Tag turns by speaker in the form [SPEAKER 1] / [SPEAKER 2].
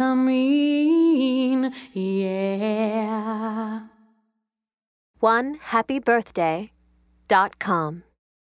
[SPEAKER 1] I'm rain, yeah.
[SPEAKER 2] One happy birthday dot com.